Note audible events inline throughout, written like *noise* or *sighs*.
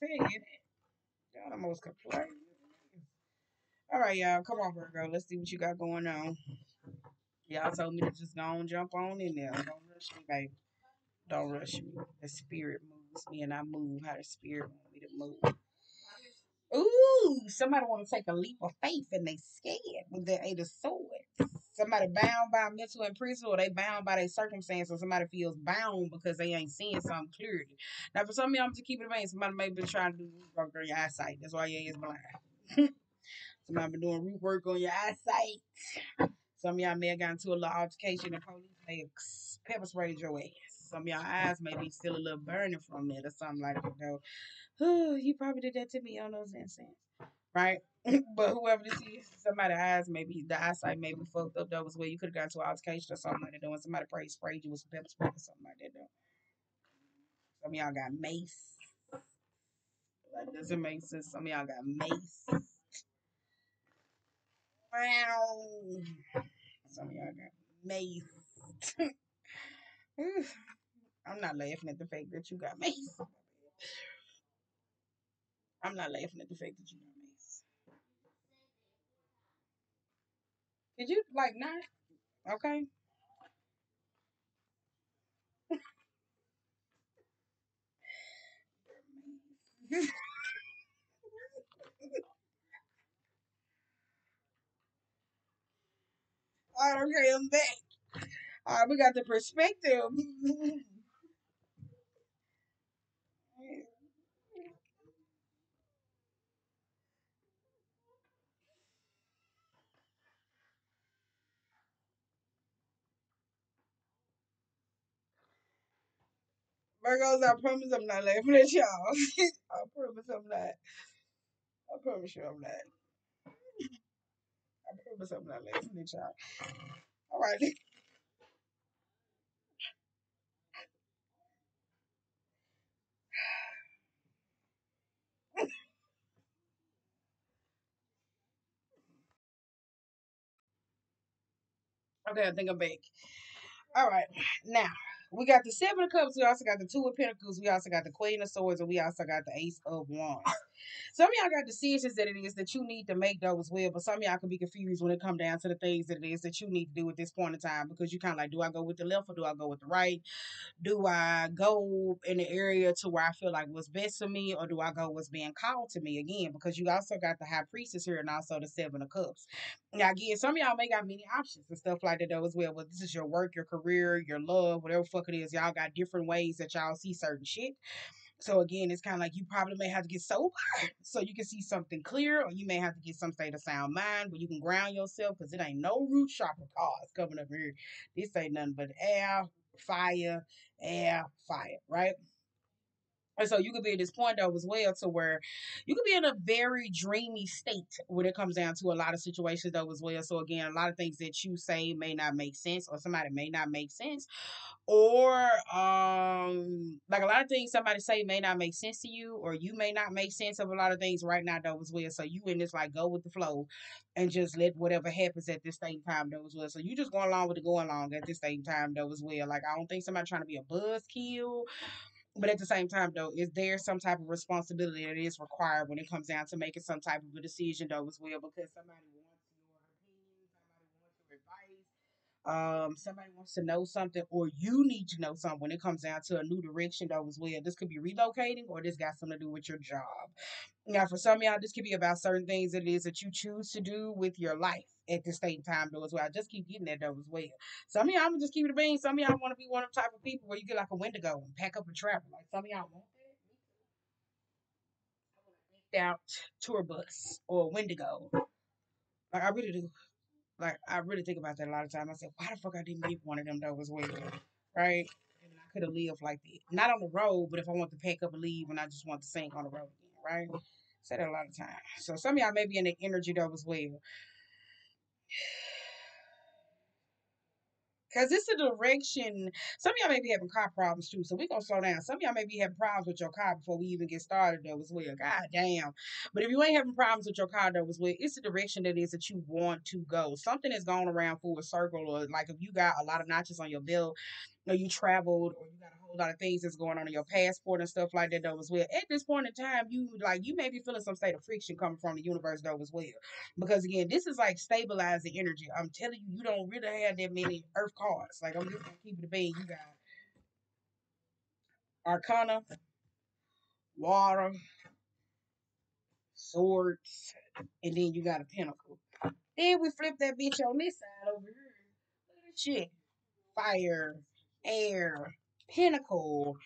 that. Y'all the most complaining. All right, y'all. Come on, Virgo. Let's see what you got going on. Y'all told me to just go and jump on in there. Don't rush me, baby. Don't rush me. The spirit moves me, and I move how the spirit wants me to move. Ooh, somebody want to take a leap of faith and they scared with their eight of swords. Somebody bound by mental imprisonment or they bound by their circumstances. Somebody feels bound because they ain't seeing something clearly. Now, for some of y'all, I'm just keeping it vain. Somebody may be trying to do root work on your eyesight. That's why your is blind. *laughs* somebody been doing root work on your eyesight. Some of y'all may have gotten into a little altercation and police may have pepper sprayed your ass. Some of y'all eyes may be still a little burning from it or something like that, though *sighs* oh, you probably did that to me on those incense, right? *laughs* but *laughs* whoever this is, somebody's eyes maybe the eyesight may be fucked up. That was where you could have got to an altercation or something like that. Doing somebody prayed sprayed you with some pepper spray or something like that. Though. Some of y'all got mace. That doesn't make sense. Some of y'all got mace. Wow. Some of y'all got mace. *laughs* I'm not laughing at the fact that you got mace. I'm not laughing at the fact that you got mace. Did you like not? Okay. *laughs* All right, okay, I'm back. All right, we got the perspective. *laughs* Virgos, I promise I'm not laughing at y'all. *laughs* I promise I'm not. I promise you I'm not. I promise I'm not laughing at y'all. All right. *laughs* Okay, I think I'm back. All right. Now, we got the Seven of Cups. We also got the Two of Pentacles. We also got the Queen of Swords. And we also got the Ace of Wands. Some of y'all got decisions that it is that you need to make though as well, but some of y'all can be confused when it come down to the things that it is that you need to do at this point in time because you kind of like, do I go with the left or do I go with the right? Do I go in the area to where I feel like what's best for me or do I go what's being called to me again? Because you also got the High Priestess here and also the Seven of Cups. Now again, some of y'all may got many options and stuff like that though as well, but this is your work, your career, your love, whatever fuck it is. Y'all got different ways that y'all see certain shit. So again, it's kind of like you probably may have to get sober *laughs* so you can see something clear, or you may have to get some state of sound mind where you can ground yourself because it ain't no root chakra cars coming up here. This ain't nothing but air, fire, air, fire, right? And so you could be at this point though as well to where you could be in a very dreamy state when it comes down to a lot of situations though as well. So again, a lot of things that you say may not make sense or somebody may not make sense or um like a lot of things somebody say may not make sense to you or you may not make sense of a lot of things right now though as well. So you in this like go with the flow and just let whatever happens at this same time though as well. So you just going along with it going along at this same time though as well. Like i don't think somebody trying to be a buzzkill but at the same time though is there some type of responsibility that is required when it comes down to making some type of a decision though as well? Because somebody wants your opinion somebody wants your advice um somebody wants to know something or you need to know something when it comes down to a new direction though as well. This could be relocating or this got something to do with your job. Now for some of y'all this could be about certain things that it is that you choose to do with your life at this the same time though as well i just keep getting that though as well some of y'all i'm just keep it a bean some of y'all want to be one of the type of people where you get like a Winnebago and pack up and travel like some of y'all want that out tour bus or Winnebago like i really do like I really think about that a lot of times. I said, why the fuck I didn't get one of them though as well, right? And I could have lived like that, not on the road, but if I want to pack up and leave, and I just want to sink on the road again, right? Say that a lot of times. So some of y'all may be in the energy though as well. Cause it's a direction. Some of y'all may be having car problems too, so we gonna slow down. Some of y'all may be having problems with your car before we even get started though as well. God damn. But if you ain't having problems with your car though as well, it's the direction that is that you want to go. Something is going around full circle, or like if you got a lot of notches on your belt, or you traveled, or you got a whole lot of things that's going on in your passport and stuff like that though as well. At this point in time, you like you may be feeling some state of friction coming from the universe though as well. Because again, this is like stabilizing energy. I'm telling you, you don't really have that many earth cards. Like I'm just gonna keep it a being. You got Arcana, water, swords, and then you got a pentacle. Then we flip that bitch on this side over here. Shit. Fire, air, pentacle,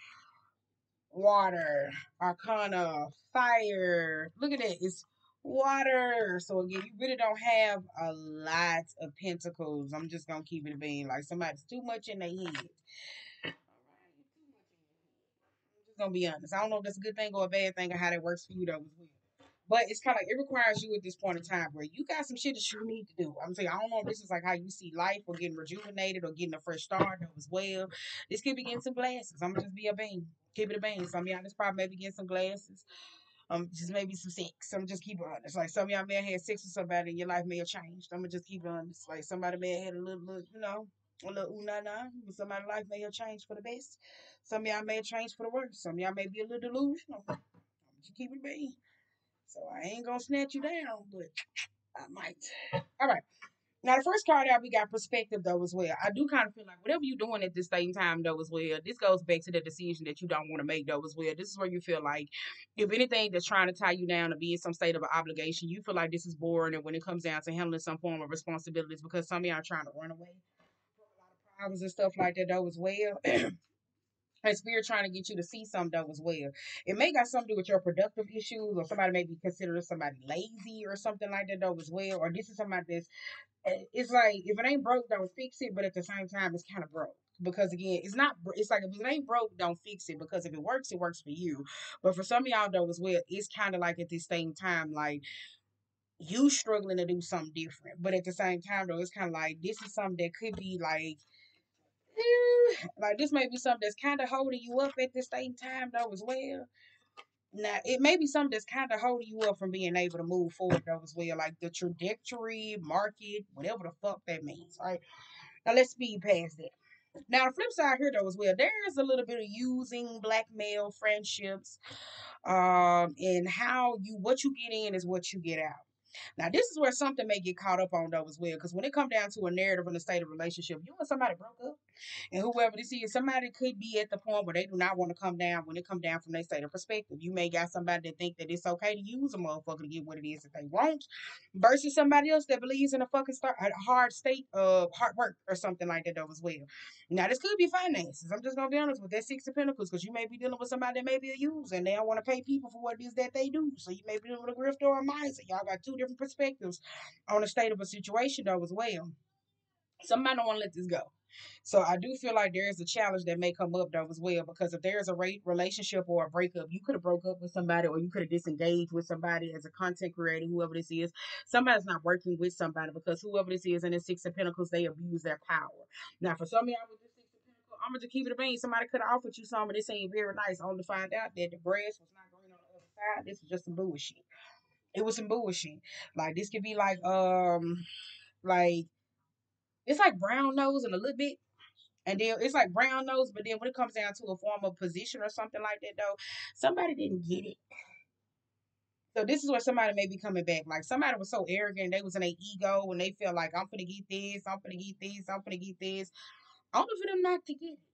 water, arcana, fire. Look at it. It's water. So again, you really don't have a lot of pentacles. I'm just gonna keep it being like somebody's too much in their head. I'm just gonna be honest. I don't know if that's a good thing or a bad thing or how that works for you though. But it's kind of like it requires you at this point in time where you got some shit that you need to do. I'm saying I don't know if this is like how you see life or getting rejuvenated or getting a fresh start as well. This could be getting some glasses. I'm gonna just be a bang. Keep it a bang. Some of y'all just probably maybe getting some glasses. Um, just maybe some sex. I'm just keep it honest. Like some of y'all may have had sex with somebody and your life may have changed. I'm gonna just keep it honest. Like somebody may have had a little, little you know, a little ooh nah nah. Somebody's life may have changed for the best. Some of y'all may have changed for the worst. Some of y'all may be a little delusional. I'm just keep it being. So I ain't gonna snatch you down, but I might. All right. Now the first card out, we got perspective though as well. I do kind of feel like whatever you're doing at this same time though as well, this goes back to the decision that you don't want to make though as well. This is where you feel like if anything that's trying to tie you down to be in some state of obligation, you feel like this is boring. And when it comes down to handling some form of responsibilities, because some of y'all are trying to run away from a lot of problems and stuff like that though as well. *clears throat* and spirit trying to get you to see something though as well. It may got something to do with your productive issues, or somebody may be considering somebody lazy or something like that though as well. Or this is somebody that's eh, it's like if it ain't broke, don't fix it. But at the same time, it's kind of broke because again, it's not. It's like if it ain't broke, don't fix it because if it works, it works for you. But for some of y'all though as well, it's kind of like at this same time, like you struggling to do something different. But at the same time though, it's kind of like this is something that could be like *sighs* like this may be something that's kind of holding you up at the same time though as well. Now it may be something that's kind of holding you up from being able to move forward though as well, like the trajectory, market, whatever the fuck that means. Right. Now let's speed past that. Now the flip side here though as well, there is a little bit of using blackmail friendships, um, and how you what you get in is what you get out. Now, this is where something may get caught up on though as well, because when it comes down to a narrative in a state of relationship, you and somebody broke up, and whoever this is, somebody could be at the point where they do not want to come down when it come down from their state of perspective. You may got somebody that think that it's okay to use a motherfucker to get what it is that they want, versus somebody else that believes in a fucking start, a hard state of hard work or something like that though as well. Now, this could be finances. I'm just gonna be honest with that six of pentacles, because you may be dealing with somebody that may be a user and they don't want to pay people for what it is that they do. So you may be dealing with a grifter or a miser. Y'all got two different perspectives on the state of a situation though as well. Somebody don't want to let this go. So I do feel like there is a challenge that may come up though as well because if there is a relationship or a breakup, you could have broke up with somebody or you could have disengaged with somebody as a content creator, whoever this is. Somebody's not working with somebody because whoever this is in the Six of Pentacles, they abuse their power. Now, for some of y'all with the Six of Pentacles, I'm gonna just keep it a bean. Somebody could have offered you something this ain't very nice, only to find out that the grass was not green on the other side. This is just some bullshit. It was some bullshit. Like this could be like um like it's like brown nose and a little bit and then it's like brown nose, but then when it comes down to a form of position or something like that, though, somebody didn't get it. So this is where somebody may be coming back. Like somebody was so arrogant, they was in their ego, and they feel like I'm gonna get this, I'm gonna get this, I'm gonna get this. Only for them not to get it.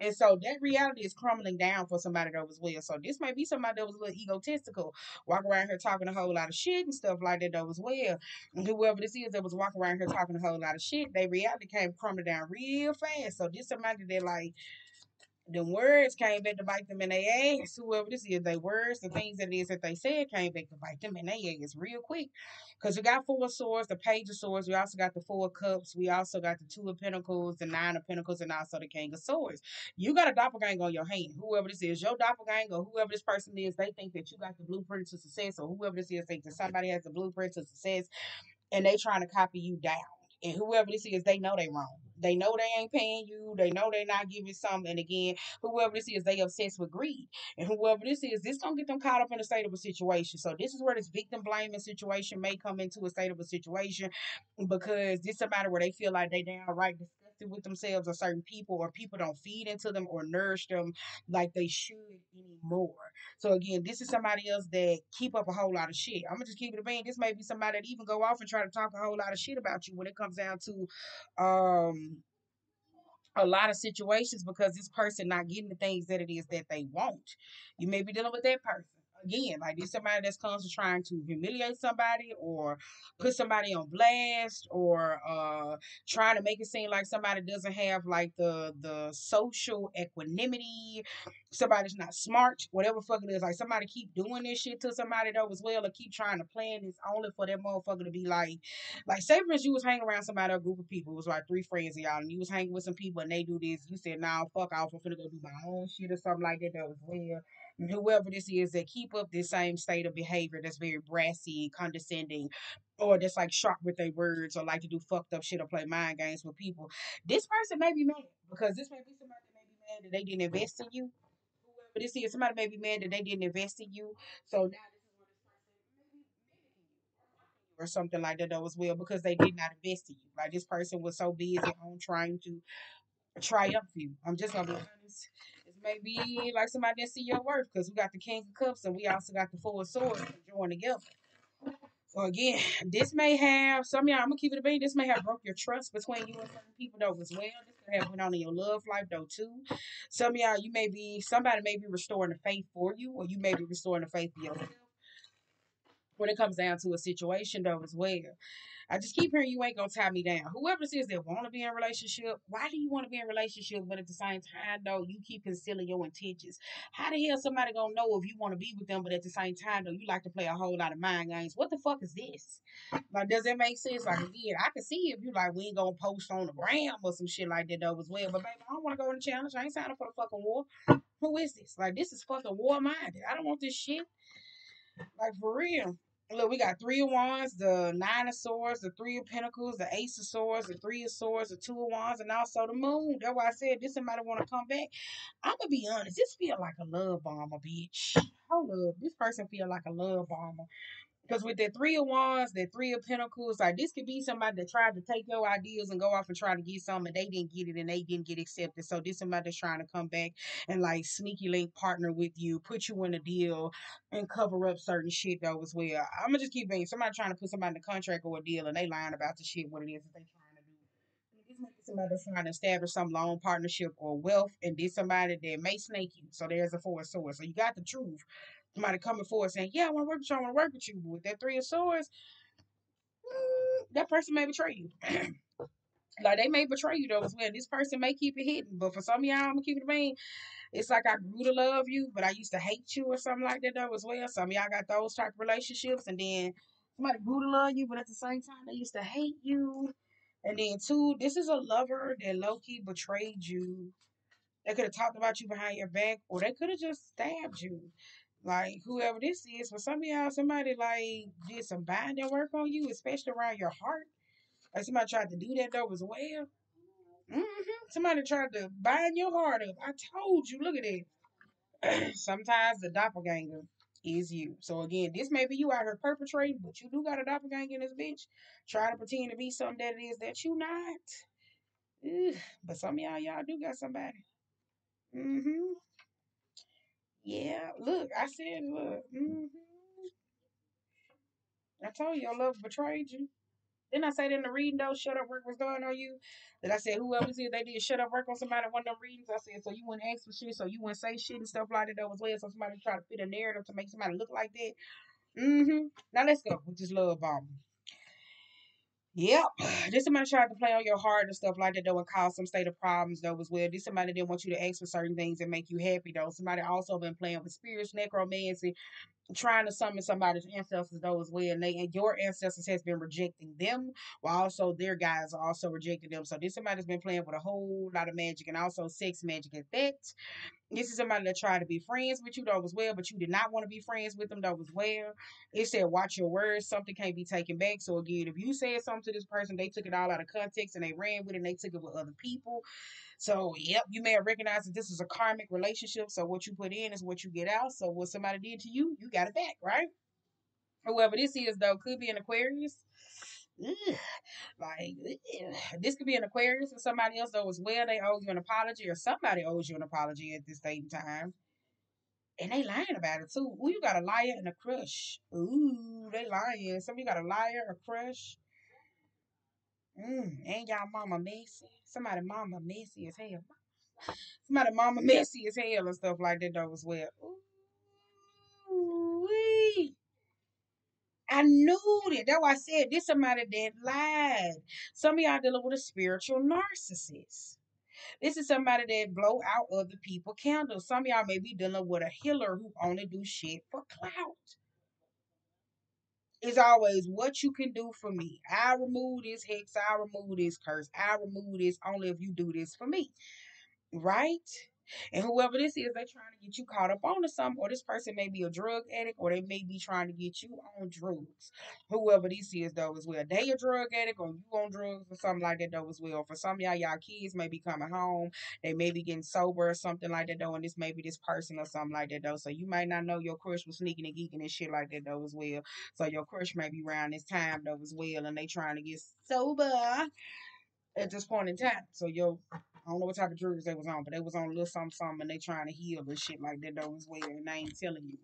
And so that reality is crumbling down for somebody that was well. So this might be somebody that was a little egotistical, walking around here talking a whole lot of shit and stuff like that that was well. And whoever this is that was walking around here talking a whole lot of shit, they reality came crumbling down real fast. So this somebody that like the words came back to bite them in their ass. Whoever this is, their words, the things that it is that they said came back to bite them in their ass real quick. Because we got four swords, the page of swords. We also got the four cups. We also got the two of pentacles, the nine of pentacles, and also the king of swords. You got a doppelganger on your hand. Whoever this is, your doppelganger, whoever this person is, they think that you got the blueprint to success, or whoever this is thinks that somebody has the blueprint to success, and they trying to copy you down. And whoever this is, they know they wrong. They know they ain't paying you. They know they not giving something. And again, whoever this is, they obsessed with greed. And whoever this is, this gonna get them caught up in a state of a situation. So this is where this victim blaming situation may come into a state of a situation because this is a matter where they feel like they downright disgusted with themselves or certain people or people don't feed into them or nourish them like they should anymore. So again, this is somebody else that keep up a whole lot of shit. I'm gonna just keep it a bean. This may be somebody that even go off and try to talk a whole lot of shit about you when it comes down to um a lot of situations because this person not getting the things that it is that they want. You may be dealing with that person again, like this somebody that's to trying to humiliate somebody or put somebody on blast or uh trying to make it seem like somebody doesn't have like the the social equanimity, somebody's not smart, whatever fuck it is. Like somebody keep doing this shit to somebody though as well or keep trying to plan this only for that motherfucker to be like like say for instance you was hanging around somebody a group of people, it was like three friends of y'all and you was hanging with some people and they do this, you said, nah, fuck off, I'm finna go do my own shit or something like that as well whoever this is that keep up this same state of behavior that's very brassy, condescending, or that's like sharp with their words or like to do fucked up shit or play mind games with people. This person may be mad because this may be somebody that may be mad that they didn't invest in you. This is, somebody may be mad that they didn't invest in you. So now this is or something like that though as well because they did not invest in you. Like this person was so busy on trying to triumph you. I'm just gonna be honest may be like somebody didn't see your worth because we got the King of Cups and we also got the Four of Swords joined together. So again, *laughs* this may have some y'all. I'm gonna keep it a beat. This may have broke your trust between you and certain people though as well. This could have went on in your love life though too. Some y'all, you may be somebody may be restoring the faith for you, or you may be restoring the faith for yourself. When it comes down to a situation though as well. I just keep hearing you ain't gonna tie me down. Whoever says they want to be in a relationship, why do you want to be in a relationship, but at the same time though you keep concealing your intentions? How the hell somebody gonna know if you want to be with them, but at the same time though you like to play a whole lot of mind games? What the fuck is this? Like, does that make sense? Like uh-huh. again, I can see if you like we ain't gonna post on the gram or some shit like that though as well. But baby, I don't want to go in the challenge. I ain't signing up for the fucking war. Who is this? Like this is fucking war minded. I don't want this shit. Like for real. Look, we got three of wands, the nine of swords, the three of pentacles, the ace of swords, the three of swords, the two of wands, and also the moon. That's why I said this somebody want to come back. I'm gonna be honest, this feel like a love bomber, bitch. Hold up, this person feel like a love bomber. Because with that three of wands, that three of pentacles, like this could be somebody that tried to take your ideas and go off and try to get something, and they didn't get it and they didn't get accepted. So this somebody that's trying to come back and like sneaky link partner with you, put you in a deal, and cover up certain shit though as well. I'm gonna just keep being somebody trying to put somebody in a contract or a deal, and they lying about the shit what it is that they trying to do. This might be somebody trying to establish some long partnership or wealth, and this somebody that may snake you. So there's a four of swords. So you got the truth somebody coming forward saying, Yeah, I want to work with you, I want to work with you. With that three of swords, mm, that person may betray you. *clears throat* like they may betray you though as well. This person may keep it hidden. But for some of y'all, I'm gonna keep it mean. It's like I grew to love you, but I used to hate you or something like that though as well. Some of y'all got those type of relationships and then somebody grew to love you, but at the same time they used to hate you. And then two, this is a lover that low key betrayed you. They could have talked about you behind your back, or they could have just stabbed you. Like whoever this is, for some of y'all, somebody like did some binding work on you, especially around your heart. Like somebody tried to do that though as well. Mm-hmm. Somebody tried to bind your heart up. I told you. Look at it. *clears throat* Sometimes the doppelganger is you. So again, this may be you out here perpetrating, but you do got a doppelganger in this bitch. Trying to pretend to be something that it is that you not. Ugh. But some of y'all, y'all do got somebody. Mm-hmm. Yeah, look, I said, look. Mm-hmm. I told you your love betrayed you. Then I said in the reading though, shut up work was done on you. Then I said whoever said they did shut up work on somebody one of them readings. I said so you wouldn't ask for shit, so you wouldn't say shit and stuff like that as well. So somebody try to fit a narrative to make somebody look like that. Mm-hmm. Now let's go with this love bomb. Yep. *sighs* This somebody tried to play on your heart and stuff like that though and cause some state of problems though as well. This somebody didn't want you to ask for certain things and make you happy though. Somebody also been playing with spirits, necromancy, trying to summon somebody's ancestors though as well. And they and your ancestors has been rejecting them while also their guys are also rejecting them. So this somebody's been playing with a whole lot of magic and also sex magic effects. This is somebody that tried to be friends with you though as well, but you did not want to be friends with them though as well. It said watch your words, something can't be taken back. So again, if you said something to this person, they took it all out of context and they ran with it and they took it with other people. So yep, you may have recognized that this is a karmic relationship. So what you put in is what you get out. So what somebody did to you, you got it back, right? Whoever this is though could be an Aquarius. ugh, like ugh. this could be an Aquarius or somebody else though as well. They owe you an apology or somebody owes you an apology at this date and time. And they lying about it too. Ooh, you got a liar and a crush. Ooh, they lying. Some you got a liar, a crush. Mm, and y'all mama messy. Somebody mama messy as hell. Somebody mama messy as hell and stuff like that though as well. Ooh, wee. I knew that. That's why I said this somebody that lied. Some of y'all dealing with a spiritual narcissist. This is somebody that blow out other people candles. Some of y'all may be dealing with a healer who only do shit for clout. It's always what you can do for me. I remove this hex. I remove this curse. I remove this only if you do this for me. Right? And whoever this is, they're trying to get you caught up on to something, or this person may be a drug addict, or they may be trying to get you on drugs. Whoever this is, though, as well. They a drug addict, or you on drugs, or something like that, though, as well. For some of y'all, y'all kids may be coming home, they may be getting sober or something like that, though, and this may be this person or something like that, though. So you might not know your crush was sneaking and geeking and shit like that, though, as well. So your crush may be around this time, though, as well, and they trying to get sober at this point in time. So yo, I don't know what type of drugs they was on, but they was on a little something, something, and they trying to heal and shit like that. Though as well, and I ain't telling you.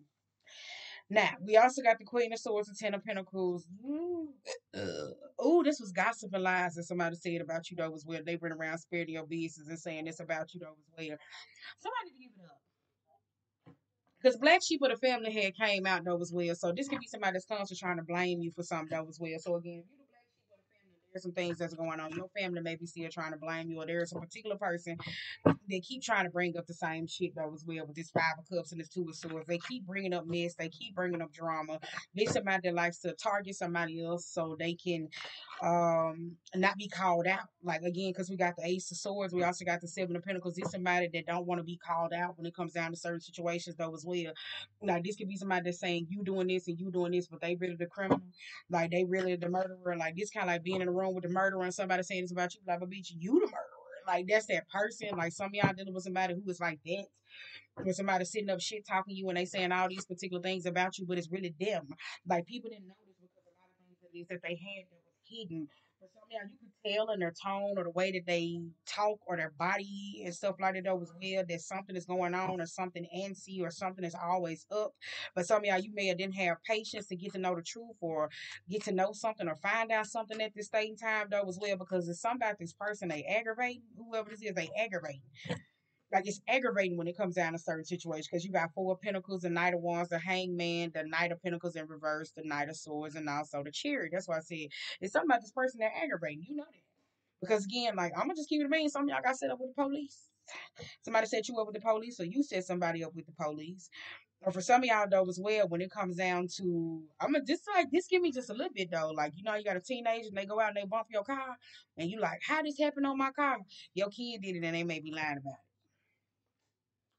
Now we also got the Queen of Swords and Ten of Pentacles. Ooh, this was gossip and lies that somebody said about you though as well. They went around spreading your business and saying this about you though as well. Somebody give it up. Because Black Sheep of the Family had came out though as well. So this could be somebody that's constantly trying to blame you for something though as well. So again, if you the Black Sheep of the Family, there's some things that's going on. Your family may be still trying to blame you, or there's a particular person they keep trying to bring up the same shit though as well with this five of cups and this two of swords. They keep bringing up mess. They keep bringing up drama. They somebody that likes to target somebody else so they can um not be called out. Like again, because we got the ace of swords, we also got the seven of pentacles. This somebody that don't want to be called out when it comes down to certain situations though as well. Like this could be somebody that's saying you doing this and you doing this, but they really the criminal. Like they really the murderer. Like this kind of like being in a room with the murderer and somebody saying this about you. Like, but bitch, you the murderer. Like that's that person. Like some of y'all dealing with somebody who is like that. With somebody sitting up shit talking you and they saying all these particular things about you, but it's really them. Like people didn't notice because a lot of things that they had that was hidden. For some of y'all, you can tell in their tone or the way that they talk or their body and stuff like that was mm-hmm. well that something is going on or something antsy or something is always up. But some of y'all, you may have didn't have patience to get to know the truth or get to know something or find out something at this same time though as well because it's something about this person they aggravating whoever this is they aggravating like it's aggravating when it comes down to certain situations because you got four pentacles, the knight of wands, the hangman, the knight of pentacles in reverse, the knight of swords, and also the chariot. That's why I said it's something about this person that aggravating. You know that. Because again, like I'm gonna just keep it mean. Some y'all got set up with the police. Somebody set you up with the police, or you set somebody up with the police. Or for some of y'all though as well, when it comes down to I'm gonna just like this give me just a little bit though. Like, you know, you got a teenager and they go out and they bump your car and you like, how this happened on my car? Your kid did it and they may be lying about it.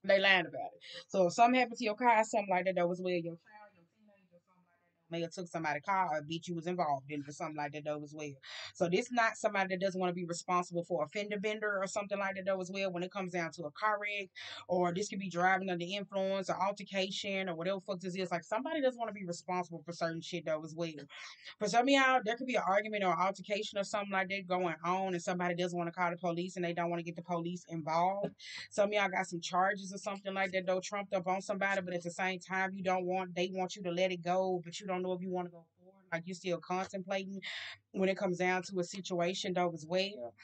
They lying about it. So if something happened to your car, something like that, that was where your child, your teenager, something like that, may have took somebody's car or beat you was involved in or something like that, though, as well. So this not somebody that doesn't want to be responsible for a fender bender or something like that, though, as well, when it comes down to a car wreck, or this could be driving under influence or altercation or whatever fuck this is. Like somebody doesn't want to be responsible for certain shit, though, as well. For some of y'all, there could be an argument or altercation or something like that going on, and somebody doesn't want to call the police and they don't want to get the police involved. Some of y'all got some charges or something like that, though, trumped up on somebody, but at the same time, you don't want, they want you to let it go, but you don't know if you want to go forward. Like you're still contemplating when it comes down to a situation, though, as well.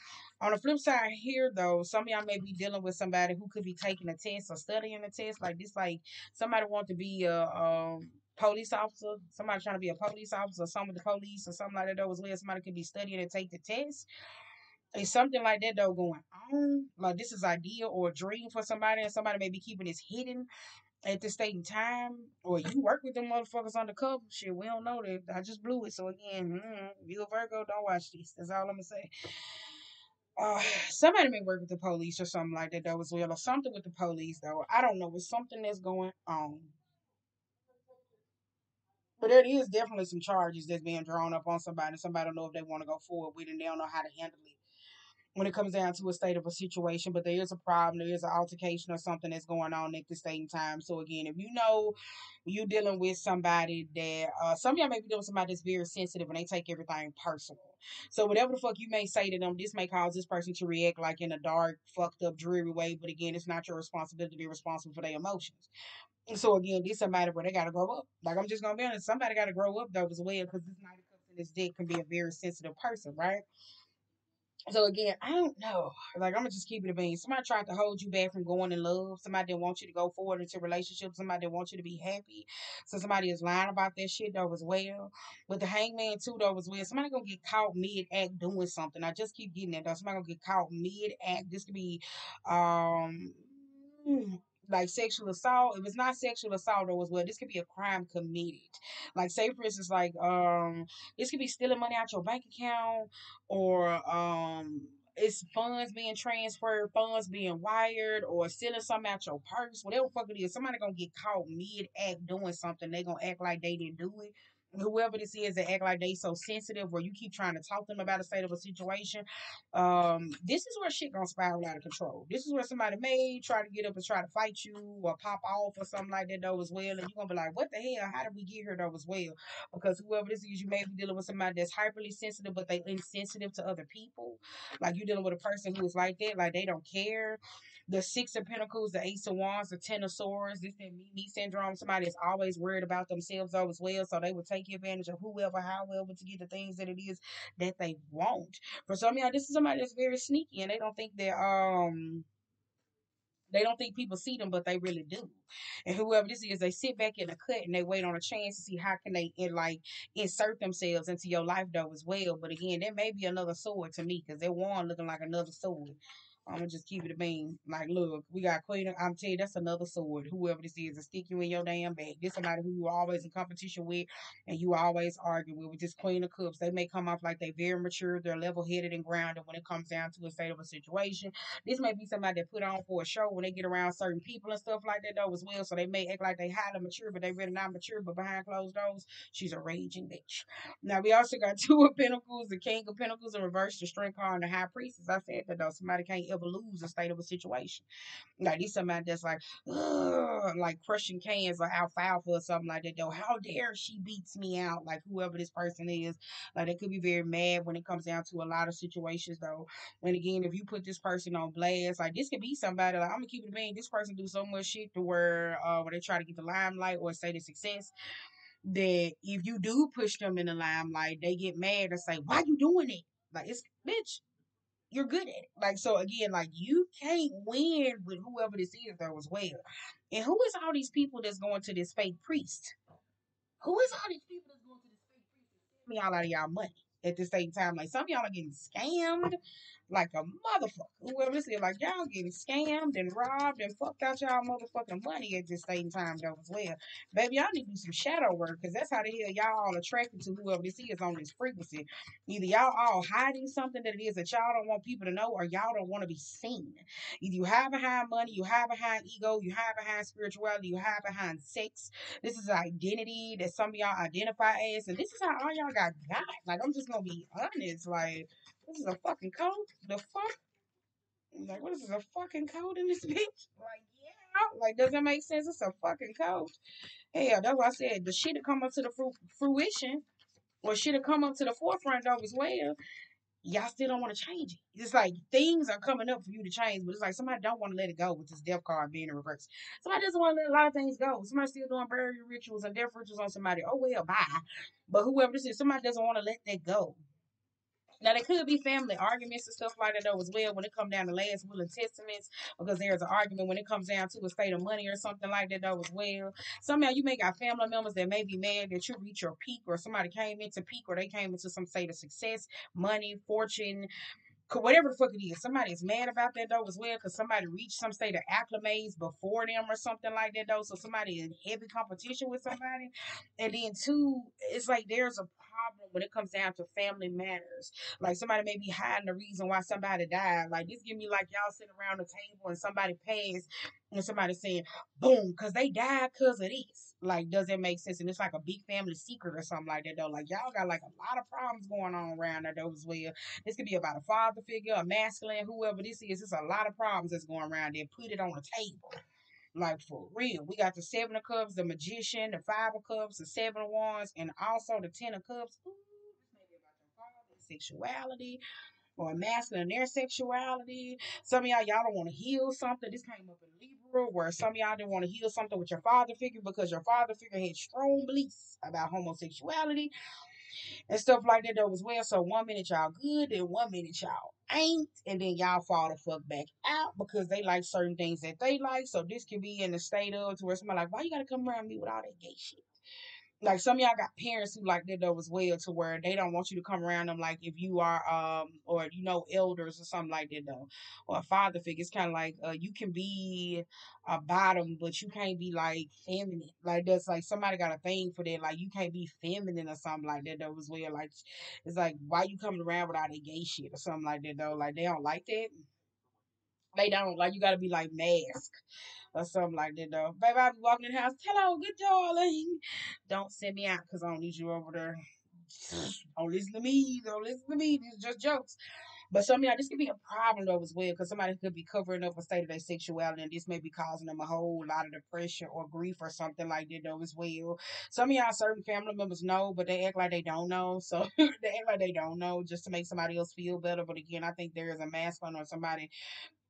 On the flip side here, though, some of y'all may be dealing with somebody who could be taking a test or studying a test. Like this, like somebody want to be a um, police officer, somebody trying to be a police officer, some of the police or something like that. Though, as well, somebody could be studying and take the test. It's something like that though going on. Like this is ideal or a dream for somebody, and somebody may be keeping this hidden at this state in time, or you work with them motherfuckers on the undercover. Shit, we don't know that. I just blew it. So again, mm, you a Virgo, don't watch this. That's all I'm gonna say. Uh, somebody may work with the police or something like that though as well, or something with the police though. I don't know. It's something that's going on. But there is definitely some charges that's being drawn up on somebody. Somebody don't know if they want to go forward with it and they don't know how to handle it. When it comes down to a state of a situation, but there is a problem, there is an altercation or something that's going on at the same time. So again, if you know you're dealing with somebody that uh, some of y'all may be dealing with somebody that's very sensitive and they take everything personal. So whatever the fuck you may say to them, this may cause this person to react like in a dark, fucked up, dreary way. But again, it's not your responsibility to be responsible for their emotions. So again, this somebody where they gotta grow up. Like I'm just gonna be honest, somebody gotta grow up though as well, because this knight in this dick can be a very sensitive person, right? So again, I don't know. Like I'm gonna just keep it a bean. Somebody tried to hold you back from going in love. Somebody didn't want you to go forward into relationships. Somebody didn't want you to be happy. So somebody is lying about that shit though as well. With the hangman too though as well. Somebody gonna get caught mid act doing something. I just keep getting that though. Somebody gonna get caught mid act. This could be um like sexual assault. If it's not sexual assault or as well, this could be a crime committed. Like say for instance, like um this could be stealing money out your bank account or um it's funds being transferred, funds being wired, or stealing something out your purse, whatever fuck it is. Somebody gonna get caught mid act doing something. They gonna act like they didn't do it whoever this is that act like they so sensitive where you keep trying to talk them about a state of a situation um this is where shit gonna spiral out of control. This is where somebody may try to get up and try to fight you or pop off or something like that though as well and you're gonna be like what the hell? How did we get here though as well? Because whoever this is you may be dealing with somebody that's hyperly sensitive but they insensitive to other people. Like you're dealing with a person who is like that like they don't care the Six of Pentacles, the Ace of Wands, the Ten of Swords, this and me, me syndrome. Somebody is always worried about themselves though as well, so they will take advantage of whoever, however, to get the things that it is that they want. For some of y'all, this is somebody that's very sneaky and they don't think that um they don't think people see them, but they really do. And whoever this is, they sit back in the cut and they wait on a chance to see how can they in, like insert themselves into your life though as well. But again, there may be another sword to me because they're one looking like another sword. I'm gonna just keep it a bean. Like, look, we got Queen. I'm telling you, that's another sword. Whoever this is, to stick you in your damn bag. This somebody who you always in competition with, and you always argue with. With this Queen of Cups, they may come off like they very mature, they're level headed and grounded when it comes down to a state of a situation. This may be somebody that put on for a show when they get around certain people and stuff like that though as well. So they may act like they highly mature, but they really not mature. But behind closed doors, she's a raging bitch. Now we also got *laughs* two of Pentacles, the King of Pentacles, in reverse, the Strength card, and the High Priestess. I said that though somebody can't lose the state of a situation. Like these somebody that's like, like crushing cans or alfalfa or something like that. Though, how dare she beats me out? Like whoever this person is, like they could be very mad when it comes down to a lot of situations. Though, and again, if you put this person on blast, like this could be somebody. Like I'm gonna keep it being. This person do so much shit to where, uh, where they try to get the limelight or say the success that if you do push them in the limelight, they get mad and say, "Why you doing it?" Like it's bitch you're good at it. Like so again, like you can't win with whoever this is though as well. And who is all these people that's going to this fake priest? Who is all these people that's going to this fake priest? Me all out of y'all money at the same time. Like some of y'all are getting scammed like a motherfucker. Whoever this is, like y'all getting scammed and robbed and fucked out y'all motherfucking money at the same time though as well. Baby, y'all need to do some shadow work because that's how the hell y'all all attracted to whoever this is on this frequency. Either y'all all hiding something that it is that y'all don't want people to know or y'all don't want to be seen. Either you hide behind money, you hide behind ego, you hide behind spirituality, you hide behind sex. This is identity that some of y'all identify as, and this is how all y'all got got. Like I'm just gonna be honest, like this is a fucking code. The fuck? like, what is this? A fucking code in this *laughs* bitch? Like, yeah. Like, does that make sense? It's a fucking code. Hell, that's why I said the shit to come up to the fru- fruition, or shit to come up to the forefront of as well. Y'all still don't want to change it. It's like things are coming up for you to change, but it's like somebody don't want to let it go with this death card being in reverse. Somebody doesn't want to let a lot of things go. Somebody still doing burial rituals and death rituals on somebody. Oh well, bye. But whoever this is, somebody doesn't want to let that go. Now there could be family arguments and stuff like that though as well when it comes down to last will and testaments because there's an argument when it comes down to a state of money or something like that though as well. Somehow you may got family members that may be mad that you reach your peak or somebody came into peak or they came into some state of success, money, fortune, whatever the fuck it is, somebody is mad about that though as well because somebody reached some state of acclimates before them or something like that though. So somebody in heavy competition with somebody. And then two, it's like there's a when it comes down to family matters. Like somebody may be hiding the reason why somebody died. Like this give me like y'all sitting around the table and somebody passed and somebody saying, boom, because they died because of this. Like, does it make sense? And it's like a big family secret or something like that, though. Like, y'all got like a lot of problems going on around there, though, as well. This could be about a father figure, a masculine, whoever this is. It's a lot of problems that's going around there. Put it on the table. Like, for real. We got the Seven of Cups, the Magician, the Five of Cups, the Seven of Wands, and also the Ten of Cups. Ooh, this may be about your father, sexuality or masculine their sexuality. Some of y'all, y'all don't want to heal something. This came up in Libra, where some of y'all didn't want to heal something with your father figure because your father figure had strong beliefs about homosexuality and stuff like that though as well. So one minute y'all good, and one minute y'all ain't, and then y'all fall the fuck back out because they like certain things that they like. So this could be in the state of to where somebody like, why you gotta come around me with all that gay shit? Like some of y'all got parents who like that though as well to where they don't want you to come around them like if you are um or you know elders or something like that though or a father figure. It's kind of like uh you can be a bottom but you can't be like feminine. Like that's like somebody got a thing for that like you can't be feminine or something like that though as well. Like it's like why you coming around with all that gay shit or something like that though? Like they don't like that they don't like you gotta be like mask or something like that though. Baby, I'll be walking in the house, hello, good darling. Don't send me out because I don't need you over there. Don't listen to me. Don't listen to me. These are just jokes. But some of y'all, this could be a problem though as well, because somebody could be covering up a state of their sexuality, and this may be causing them a whole lot of depression or grief or something like that though as well. Some of y'all, certain family members know, but they act like they don't know. So *laughs* they act like they don't know just to make somebody else feel better. But again, I think there is a masculine or somebody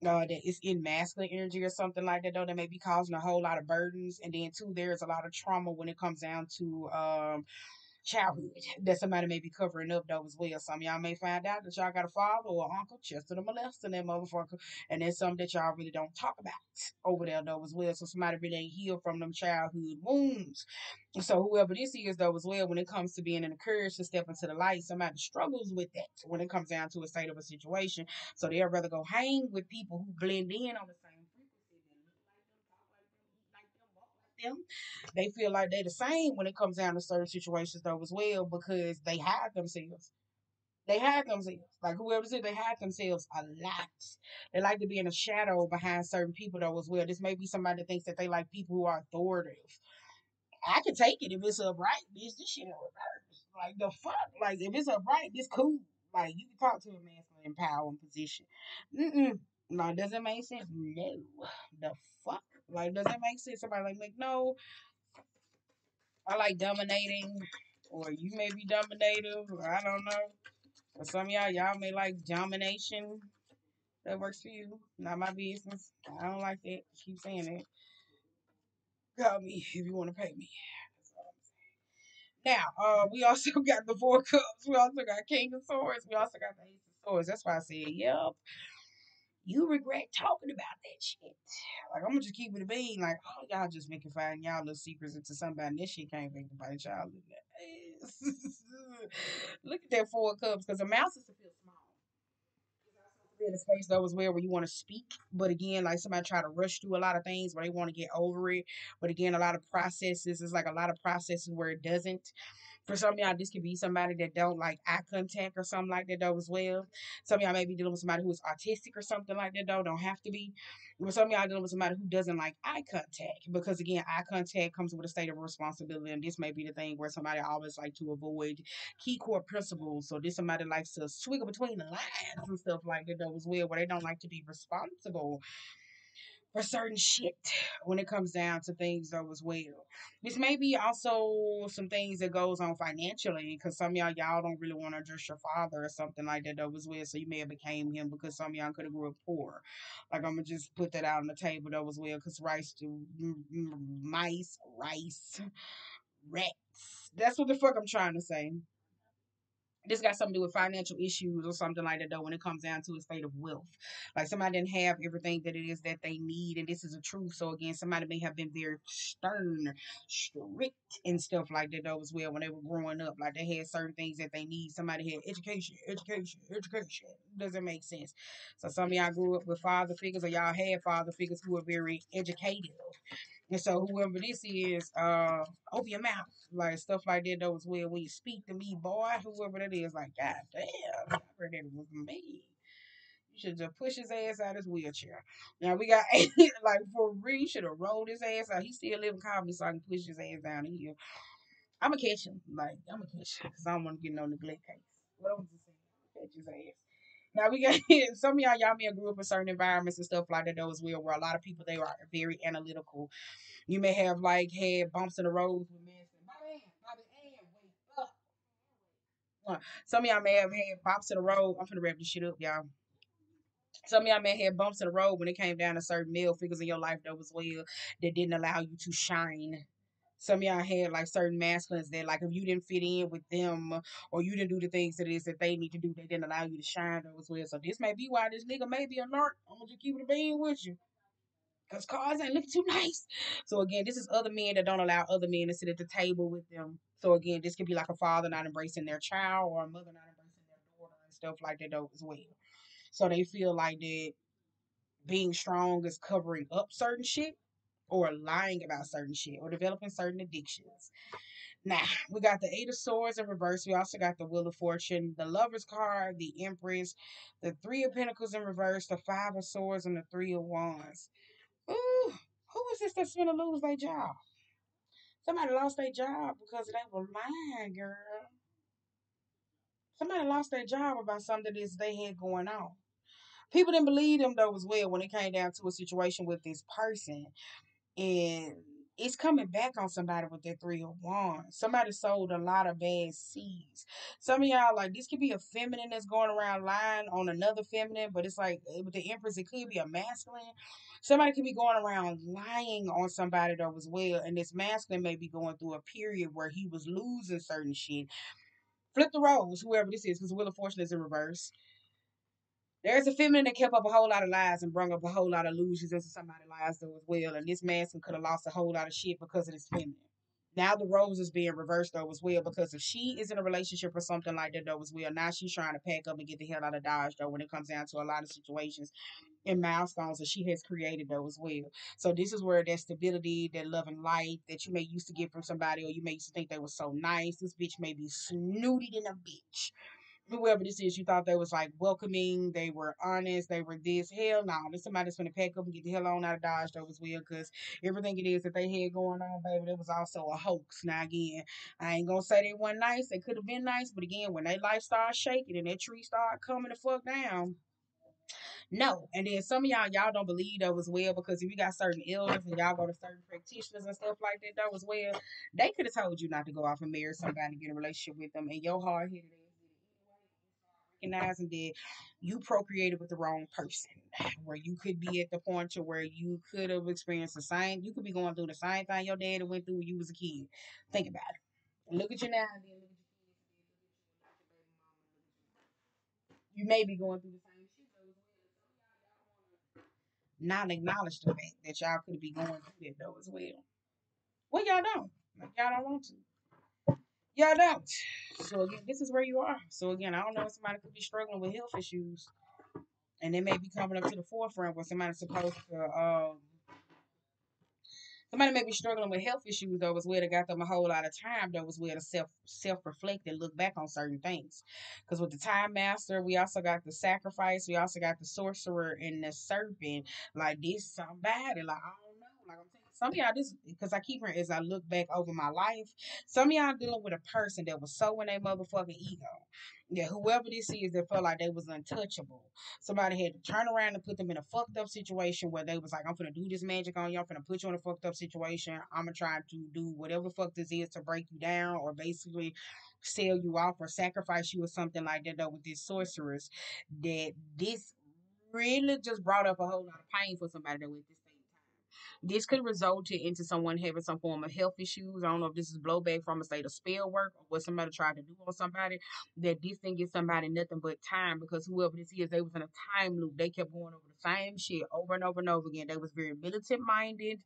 uh, that is in masculine energy or something like that, though, that may be causing a whole lot of burdens. And then, too, there's a lot of trauma when it comes down to um, childhood that somebody may be covering up though as well. Some y'all may find out that y'all got a father or uncle Chester the molesting that motherfucker, and there's something that y'all really don't talk about over there though as well. So somebody really ain't healed from them childhood wounds. So whoever this is though as well, when it comes to being encouraged to step into the light, somebody struggles with that when it comes down to a state of a situation. So they'd rather go hang with people who blend in on the same them. They feel like they're the same when it comes down to certain situations though as well because they hide themselves. They hide themselves. Like whoever's it, they hide themselves a lot. They like to be in a shadow behind certain people though as well. This may be somebody that thinks that they like people who are authoritative. I can take it if it's upright, bitch. This shit in reverse. Like the fuck? Like if it's upright, it's cool. Like you can talk to a masculine empowering position. Mm-mm. No, it doesn't make sense. No. The fuck? Like, does that make sense? Somebody like, like, no. I like dominating, or you may be dominative, or I don't know. Or some y'all, y'all may like domination. That works for you. Not my business. I don't like that. Keep saying that. Call me *laughs* if you want to pay me. Now, uh, we also *laughs* got the four cups. We also got King of Swords. We also got the Ace of Swords. That's why I said, yep you regret talking about that shit. Like, I'm gonna just keep it a bean. Like, oh, y'all just making fine y'all little secrets into somebody, this shit can't make nobody y'all look at. look at that four cups, because a mouse is to feel small. In space though as well where you want to speak, but again, like somebody try to rush through a lot of things where they want to get over it. But again, a lot of processes is like a lot of processes where it doesn't. For some of y'all, this could be somebody that don't like eye contact or something like that though as well. Some of y'all may be dealing with somebody who is autistic or something like that though. Don't have to be. But some of y'all dealing with somebody who doesn't like eye contact because again, eye contact comes with a state of responsibility, and this may be the thing where somebody always like to avoid key core principles. So this somebody likes to swiggle between the lines and stuff like that though as well, where they don't like to be responsible for certain shit when it comes down to things though as well. This may be also some things that goes on financially because some y'all y'all don't really want to address your father or something like that though as well. So you may have became him because some y'all could have grew up poor. Like I'm gonna just put that out on the table though as well because rice mice, rice, rats. That's what the fuck I'm trying to say this got something to do with financial issues or something like that though when it comes down to a state of wealth. Like somebody didn't have everything that it is that they need and this is a truth. So again somebody may have been very stern strict and stuff like that though as well when they were growing up. Like they had certain things that they need. Somebody had education education education. Doesn't make sense. So some of y'all grew up with father figures or y'all had father figures who were very educated and so whoever this is, uh, open your mouth. Like stuff like that though as well. When you speak to me, boy, whoever that is, like, God damn, I was me. You should just push his ass out of his wheelchair. Now we got *laughs* like for real, should have rolled his ass out. He still living comedy, so I can push his ass down hill. I'ma catch him. Like I'ma catch him because I don't want to get no neglect case. What was I Catch his ass. Now we got *laughs* some of y'all, y'all may have grew up in certain environments and stuff like that. Those will where a lot of people they are very analytical. You may have like had bumps in the road with men. Some of y'all may have had bumps in the road. I'm gonna wrap this shit up, y'all. Some of y'all may have bumps in the road when it came down to certain male figures in your life that was well that didn't allow you to shine some of y'all had like certain masculines that like if you didn't fit in with them or you didn't do the things that is that they need to do, they didn't allow you to shine those well. So this may be why this nigga may be a narc. I'm gonna just keep it a with you. Cause cars ain't looking too *laughs* nice. So again, this is other men that don't allow other men to sit at the table with them. So again, this could be like a father not embracing their child or a mother not embracing their daughter and stuff like that though as well. So they feel like that being strong is covering up certain shit or lying about certain shit or developing certain addictions. Now, we got the Eight of Swords in reverse. We also got the Wheel of Fortune, the Lover's card, the Empress, the Three of Pentacles in reverse, the Five of Swords, and the Three of Wands. Ooh, who is this that's gonna lose their job? Somebody lost their job because they were lying, girl. Somebody lost their job about something that they had going on. People didn't believe them though as well when it came down to a situation with this person and it's coming back on somebody with that three of wands. Somebody sold a lot of bad seeds. Some of y'all like this could be a feminine that's going around lying on another feminine, but it's like eh, with the empress, it could be a masculine. Somebody could be going around lying on somebody that was well, and this masculine may be going through a period where he was losing certain shit. Flip the roles, whoever this is, because Wheel of Fortune is in reverse. There's a feminine that kept up a whole lot of lies and brought up a whole lot of illusions into somebody's lives though as well. And this masculine could have lost a whole lot of shit because of this feminine. Now the roles is being reversed though as well because if she is in a relationship or something like that though as well, now she's trying to pack up and get the hell out of Dodge though when it comes down to a lot of situations and milestones that she has created though as well. So this is where that stability, that loving light that you may used to get from somebody or you may used to think they were so nice. This bitch may be snooty than a bitch whoever this is, you thought they was like welcoming, they were honest, they were this. Hell no, this somebody's gonna pack up and get the hell on out of Dodge though as well, because everything it is that they had going on, baby, it was also a hoax. Now again, I ain't gonna say they weren't nice, they could have been nice, but again, when their life started shaking and that tree started coming the fuck down. No, and then some of y'all y'all don't believe though as well because if you got certain illness and y'all go to certain practitioners and stuff like that though as well, they could have told you not to go off and marry somebody and get a relationship with them, and your hard headed recognizing that you procreated with the wrong person, where you could be at the point to where you could have experienced the same, you could be going through the same thing your dad went through when you was a kid. Think about it. Look at you now, you. May be going through the same shit Not acknowledge the fact that y'all could be going through that though as well. Well, y'all don't. Y'all don't want to. Y'all don't. So again, this is where you are. So again, I don't know if somebody could be struggling with health issues, and they may be coming up to the forefront where somebody's supposed to um, Somebody may be struggling with health issues though as where They got them a whole lot of time though as well to self self reflect and look back on certain things. Because with the time master, we also got the sacrifice. We also got the sorcerer and the serpent. Like this, somebody like I don't know. Like I'm saying some of y'all this because I keep hearing as I look back over my life, some of y'all dealing with a person that was so in their motherfucking ego. Yeah, whoever this is that felt like they was untouchable. Somebody had to turn around and put them in a fucked up situation where they was like, I'm gonna do this magic on you, I'm gonna put you in a fucked up situation. I'm gonna try to do whatever fuck this is to break you down or basically sell you off or sacrifice you or something like that though with this sorceress that this really just brought up a whole lot of pain for somebody that with this this could result into someone having some form of health issues. I don't know if this is blowback from a state of spell work or what somebody tried to do on somebody. That this didn't get somebody nothing but time because whoever this is, they was in a time loop. They kept going over the same shit over and over and over again. They was very militant minded.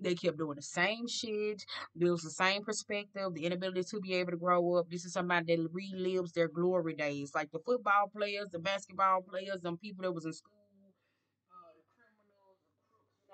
They kept doing the same shit. It was the same perspective, the inability to be able to grow up. This is somebody that relives their glory days, like the football players, the basketball players, them people that was in school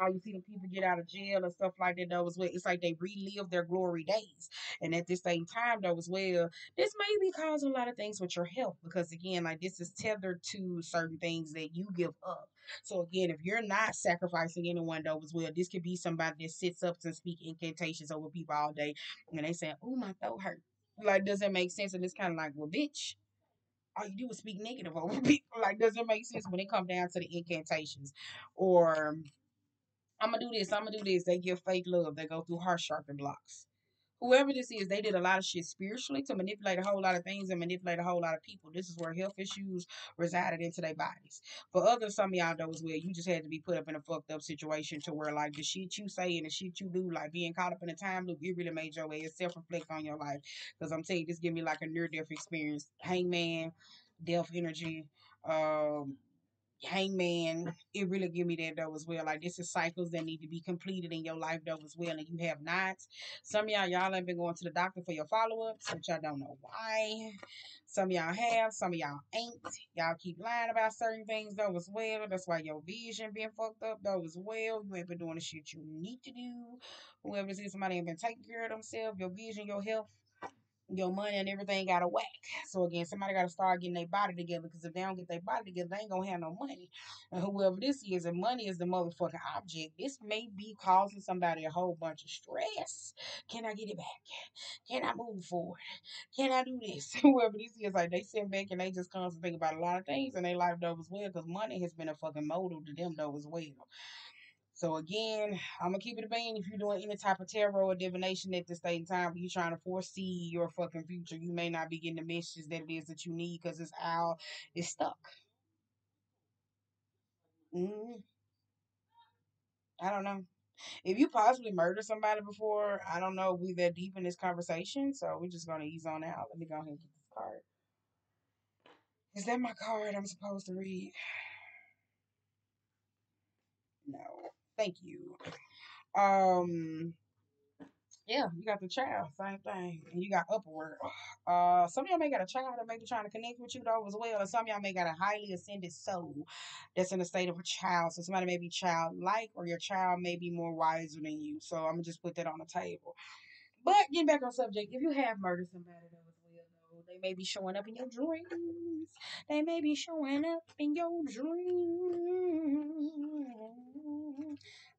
Now you see the people get out of jail and stuff like that though as well. It's like they relive their glory days. And at the same time though as well, this may be causing a lot of things with your health because again, like this is tethered to certain things that you give up. So again, if you're not sacrificing anyone though as well, this could be somebody that sits up and speak incantations over people all day and they say, Oh my throat hurt. Like does that make sense? And it's kind of like, well bitch, all you do is speak negative *laughs* over people. Like, does it make sense when it comes down to the incantations? Or I'm gonna do this, I'm gonna do this. They give fake love. They go through heart chakra blocks. Whoever this is, they did a lot of shit spiritually to manipulate a whole lot of things and manipulate a whole lot of people. This is where health issues resided into their bodies. For others, some of y'all know as well, you just had to be put up in a fucked up situation to where like the shit you say and the shit you do, like being caught up in a time loop, it really made your way self reflect on your life. Because I'm telling you, this give me like a near death experience. Hangman, death energy, um, hangman, *laughs* it really give me that though as well. Like this is cycles that need to be completed in your life though as well, and you have not. Some of y'all y'all ain't been going to the doctor for your follow ups, which I don't know why. Some of y'all have, some of y'all ain't. Y'all keep lying about certain things though as well. That's why your vision being fucked up though as well. You ain't been doing the shit you need to do. Whoever says somebody ain't been taking care of themselves, your vision, your health, your money and everything got a whack. So again, somebody got to start getting their body together because if they don't get their body together, they ain't gonna have no money. And whoever this is, and money is the motherfucking object. This may be causing somebody a whole bunch of stress. Can I get it back? Can I move forward? Can I do this? *laughs* whoever this is, like they sit back and they just constantly think about a lot of things in their life though as well because money has been a fucking modal to them though as well. So again, I'm gonna keep it a bean. If you're doing any type of tarot or divination at this state in time, you're trying to foresee your fucking future, you may not be getting the messages that it is that you need because it's out, it's stuck. Mm-hmm. I don't know. If you possibly murdered somebody before, I don't know we that deep in this conversation, so we're just gonna ease on out. Let me go ahead and get this card. Is that my card I'm supposed to read? No. Thank you. Um yeah, you got the child, same thing. And you got upward. Uh some of y'all may got a child that may be trying to connect with you though as well. And some of y'all may got a highly ascended soul that's in the state of a child. So somebody may be childlike or your child may be more wiser than you. So I'm gonna just put that on the table. But getting back on subject, if you have murdered somebody though as well though, they may be showing up in your dreams. They may be showing up in your dreams.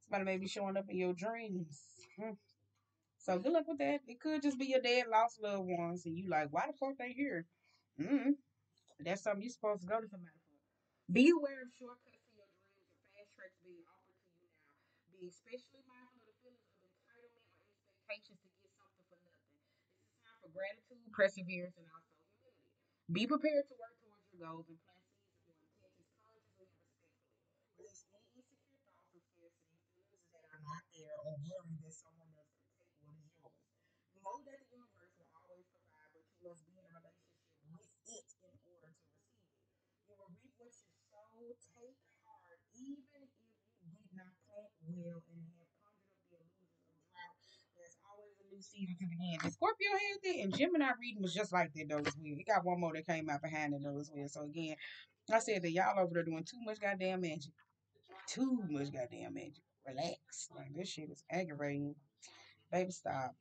Somebody may be showing up in your dreams. Hmm. So good luck with that. It could just be your dead lost loved ones, and you like, why the fuck they here? Mm-hmm. That's something you're supposed to go to somebody for. Be aware of shortcuts to your dreams and fast tracks being offered to you now. Be especially mindful of the feelings of entitlement or expectations to get something for nothing. This is time for gratitude, perseverance, and also humility. Be prepared to work towards your goals and plant seeds of your intentions consciously and respectfully. Release any insecure thoughts or scarcity feelings that are or worry that someone else can take what is yours. Know that the universe will always provide, but you must be in a relationship with it in order to receive it. You will reap what you sow. Take heart, even if you did not plant well and have conjured up the illusions of drought. There's always a new season to begin. The Scorpio had that, and Gemini reading was just like that though as well. It got one more that came out behind it though as well. So again, I said that y'all over there doing too much goddamn magic. Too much goddamn magic. Relax. Like this shit is aggravating. Baby, stop.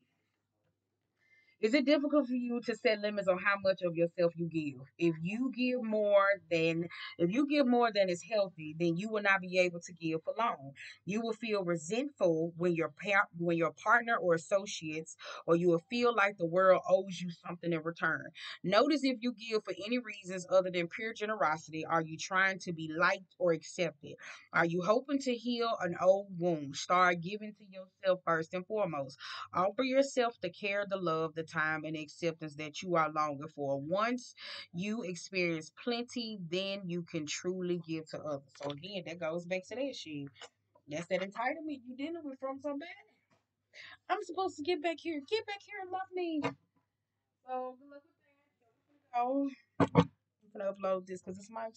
Is it difficult for you to set limits on how much of yourself you give? If you give more than if you give more than is healthy, then you will not be able to give for long. You will feel resentful when your when your partner or associates, or you will feel like the world owes you something in return. Notice if you give for any reasons other than pure generosity. Are you trying to be liked or accepted? Are you hoping to heal an old wound? Start giving to yourself first and foremost. Offer yourself the care, the love, the time, and acceptance that you are longing for. Once you experience plenty, then you can truly give to others. So again, that goes back to that shit. That's that entitlement you dealing with from somebody. I'm supposed to get back here. Get back here and love me. So good luck with that. Go. I'm gonna upload this because it's my